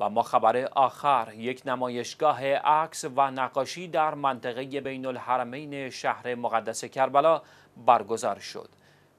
و ما خبر آخر یک نمایشگاه عکس و نقاشی در منطقه بین الحرمین شهر مقدس کربلا برگزار شد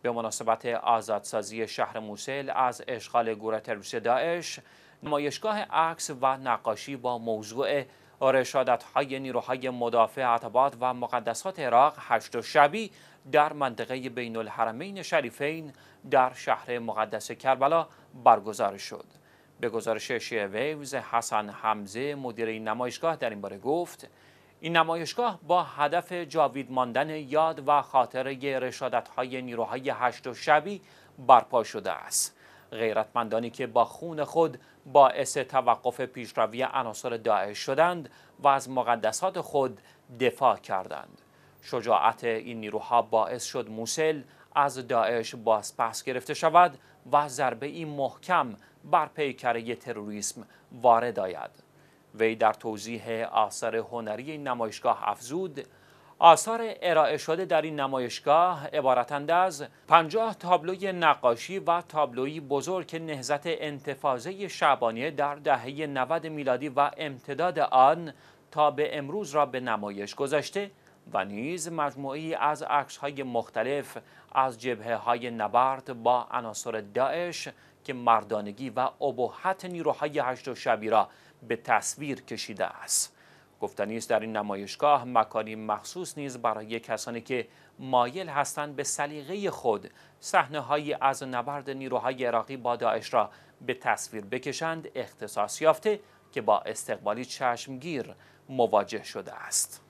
به مناسبت آزادسازی شهر موسل از اشغال گروه تروریستی داعش نمایشگاه عکس و نقاشی با موضوع رشادت های نیروهای مدافع عتبات و مقدسات عراق هشت و شبی در منطقه بین الحرمین شریفین در شهر مقدس کربلا برگزار شد. به گزارش شیعه ویوز حسن حمزه مدیر این نمایشگاه در این باره گفت این نمایشگاه با هدف جاوید ماندن یاد و خاطره رشادت های نیروهای هشت و شبی برپا شده است. غیرتمندانی که با خون خود باعث توقف پیشروی عناصر داعش شدند و از مقدسات خود دفاع کردند. شجاعت این نیروها باعث شد موسل از داعش بازپس گرفته شود و ضربه این محکم بر پیکره تروریسم وارد آید. وی در توضیح آثار هنری این نمایشگاه افزود آثار ارائه شده در این نمایشگاه عبارتند از پنجاه تابلوی نقاشی و تابلوی بزرگ که نهزت انتفاضه شعبانیه در دهه 90 میلادی و امتداد آن تا به امروز را به نمایش گذاشته و نیز مجموعی از های مختلف از جبهه های نبرد با عناصر داعش که مردانگی و ابهت نیروهای هشت و شبی را به تصویر کشیده است. گفتنی است در این نمایشگاه مکانی مخصوص نیز برای کسانی که مایل هستند به سلیقه خود صحنه های از نبرد نیروهای عراقی با داعش را به تصویر بکشند اختصاص یافته که با استقبالی چشمگیر مواجه شده است.